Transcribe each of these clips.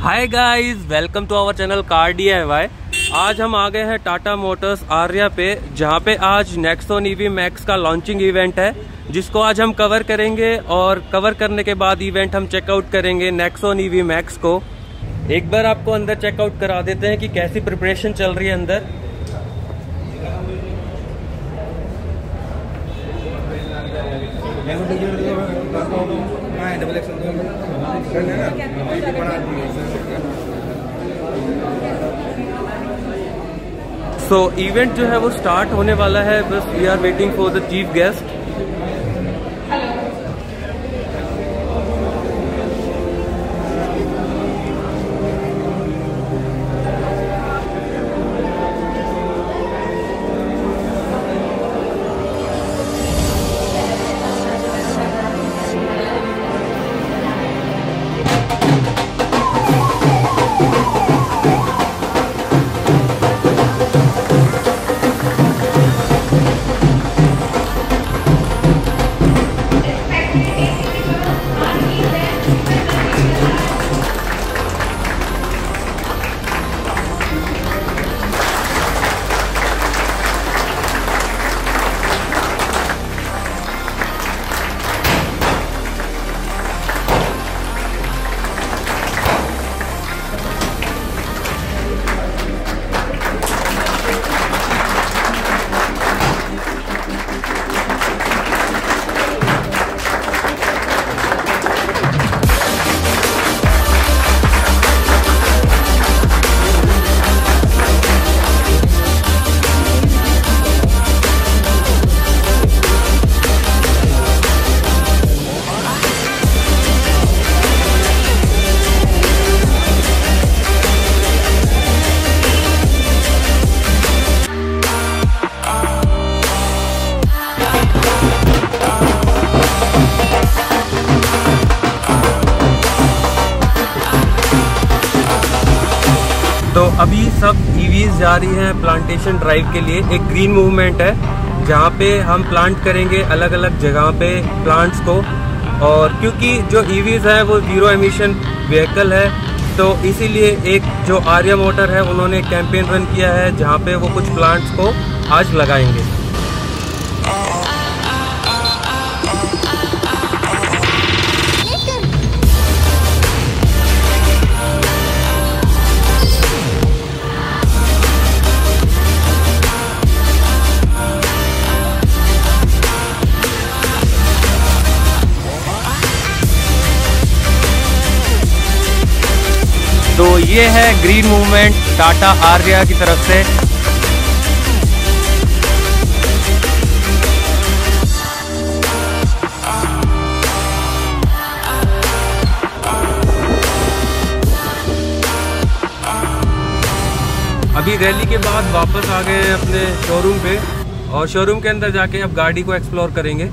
Hi guys welcome to our channel car DIY आज हम आ गए हैं टाटा मोटर्स आर्या पे, जहाँ पे आज नेक्सोन ईवी मैक्स का लॉन्चिंग इवेंट है, जिसको आज हम कवर करेंगे और कवर करने के बाद इवेंट हम चेकआउट करेंगे नेक्सोन ईवी मैक्स को। एक बार आपको अंदर चेकआउट करा देते हैं कि कैसी प्रिपरेशन चल रही है अंदर। सो इवेंट जो है वो स्टार्ट होने वाला है, बस we are waiting for the chief guest तो अभी सब ईवीज जा रही हैं प्लांटेशन ड्राइव के लिए। एक ग्रीन मूवमेंट है, जहाँ पे हम प्लांट करेंगे अलग अलग जगह पे प्लांट्स को। और क्योंकि जो ईवीज है, वो ज़ीरो एमिशन व्हीकल है तो इसीलिए एक जो आर्या मोटर है, उन्होंने कैंपेन रन किया है, जहाँ पे वो कुछ प्लांट्स को आज लगाएँगे। तो ये है ग्रीन मूवमेंट, टाटा आर्या की तरफ़ से। अभी रैली के बाद वापस आ गए अपने शोरूम पे और शोरूम के अंदर जाके अब गाड़ी को एक्सप्लोर करेंगे।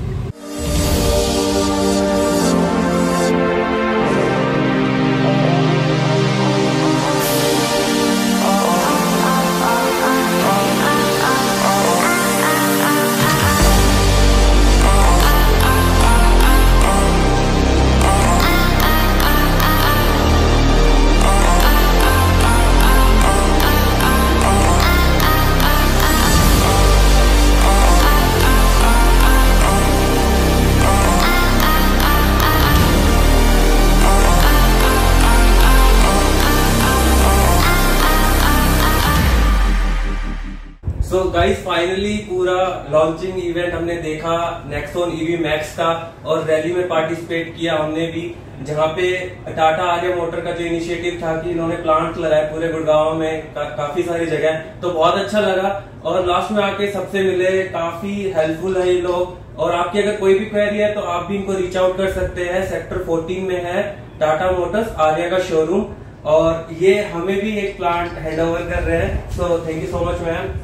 सो गाइस फाइनली पूरा लॉन्चिंग इवेंट हमने देखा नेक्सोन ईवी मैक्स का और रैली में पार्टिसिपेट किया हमने भी जहाँ पे टाटा आर्य मोटर का जो इनिशिएटिव था कि इन्होंने प्लांट लगाए पूरे गुड़गांव में का, काफ़ी सारी जगह तो बहुत अच्छा लगा। और लास्ट में आके सबसे मिले काफ़ी हेल्पफुल है ये लोग। और आपकी अगर कोई भी क्वेरी है तो आप भी इनको रीच आउट कर सकते हैं। सेक्टर 14 में है टाटा मोटर्स आर्या का शोरूम और ये हमें भी एक प्लांट हैंड ओवर कर रहे हैं। So thank you so much ma'am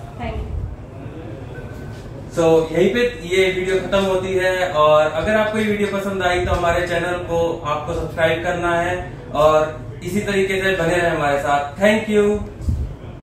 so so, यहीं पे ये वीडियो खत्म होती है और अगर आपको ये वीडियो पसंद आई तो हमारे चैनल को आपको सब्सक्राइब करना है और इसी तरीके से बने रहे हमारे साथ। Thank you